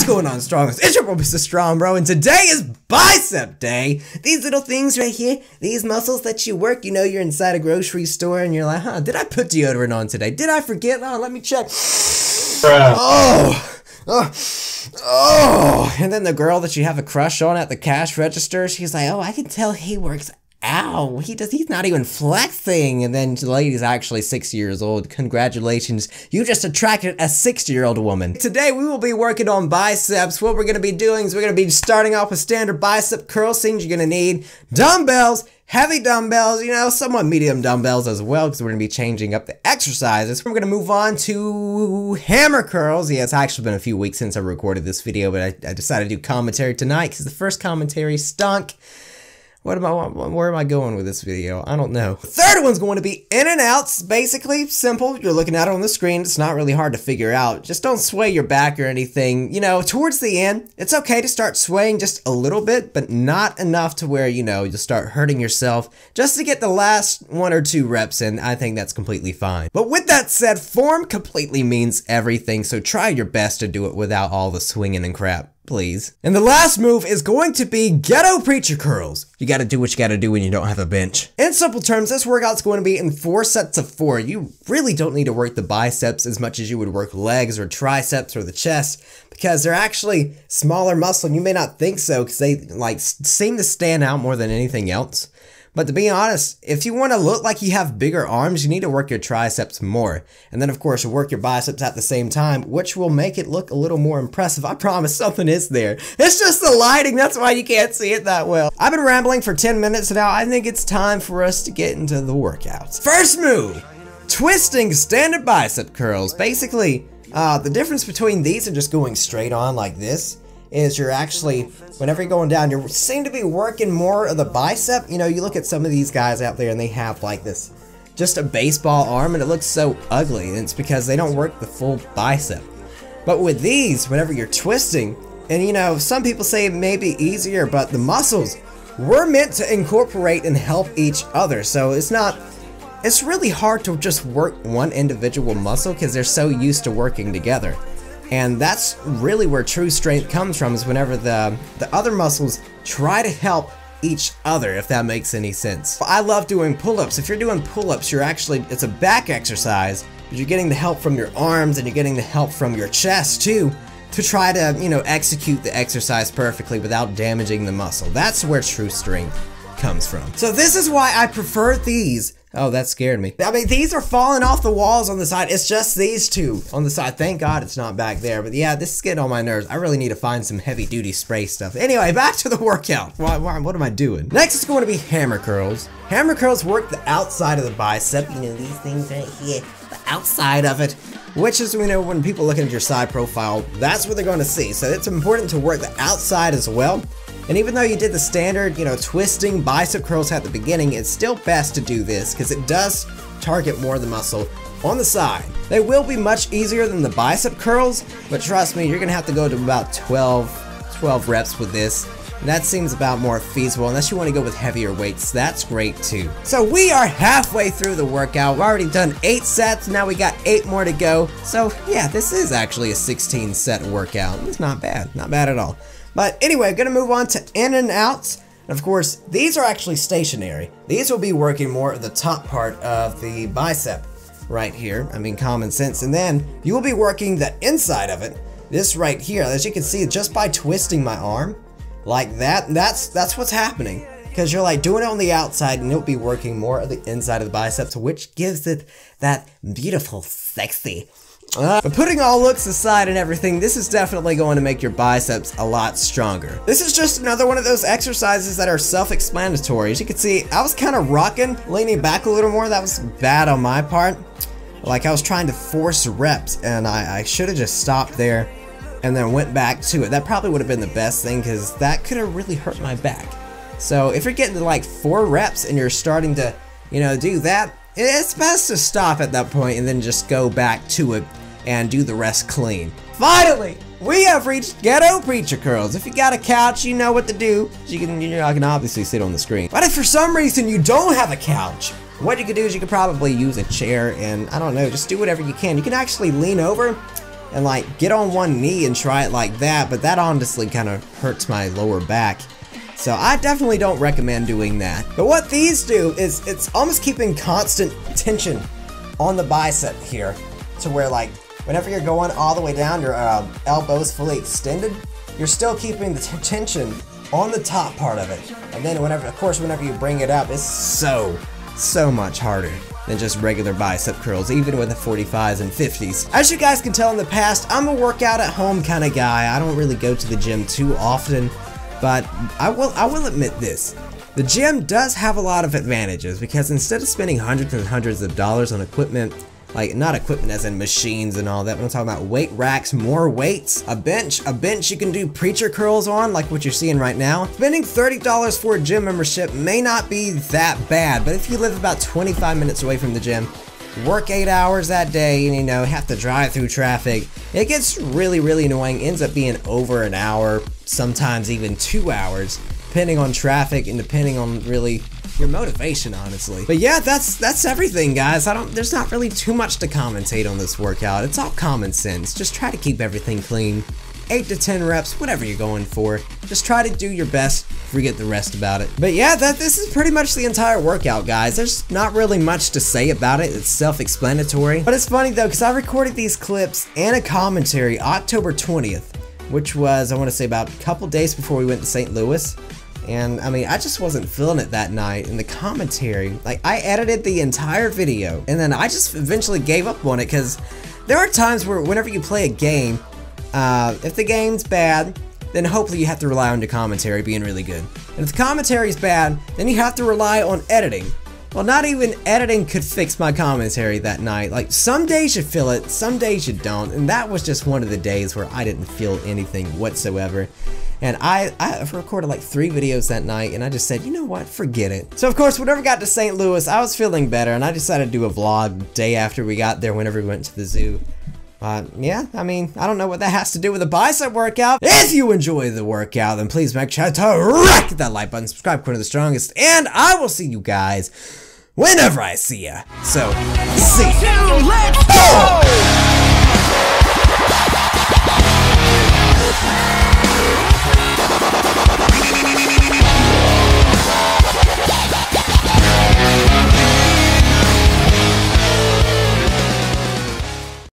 What's going on, Strongers? It's your boy, Mr. Strong, bro, and today is Bicep Day. These little things right here, these muscles that you work, you know, you're inside a grocery store and you're like, huh, did I put deodorant on today? Did I forget? Oh, let me check. Oh, oh, oh. And then the girl that you have a crush on at the cash register, she's like, oh, I can tell he works ow, he does, he's not even flexing. And then the lady's actually six years old. Congratulations, you just attracted a 60 year old woman. Today we will be working on biceps. What we're gonna be doing is we're gonna be starting off with standard bicep curl things. You're gonna need dumbbells, heavy dumbbells, you know, somewhat medium dumbbells as well, because we're gonna be changing up the exercises. We're gonna move on to hammer curls. Yeah, it's actually been a few weeks since I recorded this video, but I, I decided to do commentary tonight because the first commentary stunk. What am I, where am I going with this video? I don't know. Third one's going to be in and outs. Basically, simple. You're looking at it on the screen. It's not really hard to figure out. Just don't sway your back or anything. You know, towards the end, it's okay to start swaying just a little bit, but not enough to where, you know, you'll start hurting yourself just to get the last one or two reps in. I think that's completely fine. But with that said, form completely means everything, so try your best to do it without all the swinging and crap please. And the last move is going to be ghetto preacher curls. You gotta do what you gotta do when you don't have a bench. In simple terms, this workout's going to be in four sets of four. You really don't need to work the biceps as much as you would work legs or triceps or the chest because they're actually smaller muscle and you may not think so because they like seem to stand out more than anything else. But to be honest, if you want to look like you have bigger arms, you need to work your triceps more. And then of course work your biceps at the same time, which will make it look a little more impressive. I promise something is there. It's just the lighting, that's why you can't see it that well. I've been rambling for 10 minutes now. I think it's time for us to get into the workouts. First move, twisting standard bicep curls. Basically, uh, the difference between these and just going straight on like this is you're actually, whenever you're going down, you seem to be working more of the bicep. You know, you look at some of these guys out there and they have like this, just a baseball arm and it looks so ugly. And it's because they don't work the full bicep. But with these, whenever you're twisting, and you know, some people say it may be easier, but the muscles were meant to incorporate and help each other. So it's not, it's really hard to just work one individual muscle because they're so used to working together. And that's really where true strength comes from is whenever the, the other muscles try to help each other, if that makes any sense. I love doing pull-ups. If you're doing pull-ups, you're actually, it's a back exercise, but you're getting the help from your arms and you're getting the help from your chest too, to try to, you know, execute the exercise perfectly without damaging the muscle. That's where true strength comes from. So this is why I prefer these Oh, that scared me. I mean, these are falling off the walls on the side. It's just these two on the side. Thank God it's not back there. But yeah, this is getting on my nerves. I really need to find some heavy duty spray stuff. Anyway, back to the workout. What, what, what am I doing? Next is going to be hammer curls. Hammer curls work the outside of the bicep. You know, these things right here. The outside of it. Which is, you know, when people look at your side profile, that's what they're going to see. So it's important to work the outside as well. And even though you did the standard, you know, twisting bicep curls at the beginning, it's still best to do this because it does target more of the muscle on the side. They will be much easier than the bicep curls, but trust me, you're gonna have to go to about 12, 12 reps with this. That seems about more feasible unless you want to go with heavier weights. That's great too. So we are halfway through the workout. We've already done eight sets. Now we got eight more to go. So yeah, this is actually a 16 set workout. It's not bad. Not bad at all. But anyway, gonna move on to in and outs. And of course, these are actually stationary. These will be working more at the top part of the bicep right here. I mean, common sense. And then you will be working the inside of it. This right here, as you can see, just by twisting my arm like that, that's that's what's happening. Because you're like doing it on the outside and it'll be working more of the inside of the biceps, which gives it that beautiful, sexy uh, but putting all looks aside and everything, this is definitely going to make your biceps a lot stronger. This is just another one of those exercises that are self-explanatory. As you can see, I was kind of rocking, leaning back a little more. That was bad on my part. Like I was trying to force reps and I, I should have just stopped there and then went back to it. That probably would have been the best thing because that could have really hurt my back. So if you're getting to like four reps and you're starting to, you know, do that, it's best to stop at that point and then just go back to it and do the rest clean. Finally, we have reached ghetto preacher curls. If you got a couch, you know what to do. You can, you know, I can obviously sit on the screen. But if for some reason you don't have a couch, what you could do is you could probably use a chair and I don't know, just do whatever you can. You can actually lean over and like get on one knee and try it like that, but that honestly kind of hurts my lower back. So I definitely don't recommend doing that. But what these do is it's almost keeping constant tension on the bicep here to where like whenever you're going all the way down, your uh, elbows fully extended, you're still keeping the tension on the top part of it. And then whenever, of course, whenever you bring it up, it's so, so much harder than just regular bicep curls, even with the 45s and 50s. As you guys can tell in the past, I'm a workout at home kind of guy. I don't really go to the gym too often, but I will, I will admit this. The gym does have a lot of advantages because instead of spending hundreds and hundreds of dollars on equipment, like not equipment as in machines and all that, but I'm talking about weight racks, more weights, a bench, a bench you can do preacher curls on like what you're seeing right now. Spending $30 for a gym membership may not be that bad, but if you live about 25 minutes away from the gym, work eight hours that day and you know have to drive through traffic it gets really really annoying ends up being over an hour sometimes even two hours depending on traffic and depending on really your motivation, honestly. But yeah, that's that's everything, guys. I don't. There's not really too much to commentate on this workout. It's all common sense. Just try to keep everything clean. 8 to 10 reps, whatever you're going for. Just try to do your best, forget the rest about it. But yeah, that this is pretty much the entire workout, guys. There's not really much to say about it. It's self-explanatory. But it's funny though, because I recorded these clips and a commentary October 20th, which was, I want to say about a couple days before we went to St. Louis. And I mean, I just wasn't feeling it that night. in the commentary, like I edited the entire video and then I just eventually gave up on it because there are times where whenever you play a game, uh, if the game's bad, then hopefully you have to rely on the commentary being really good. And if the commentary is bad, then you have to rely on editing. Well, not even editing could fix my commentary that night. Like, some days you feel it, some days you don't, and that was just one of the days where I didn't feel anything whatsoever. And I, I recorded like three videos that night and I just said, you know what, forget it. So of course, whenever we got to St. Louis, I was feeling better and I decided to do a vlog day after we got there whenever we went to the zoo. Uh, yeah, I mean, I don't know what that has to do with a bicep workout. If you enjoy the workout, then please make sure to rock that like button, subscribe, to the strongest, and I will see you guys whenever I see ya. So, see ya. Let's go!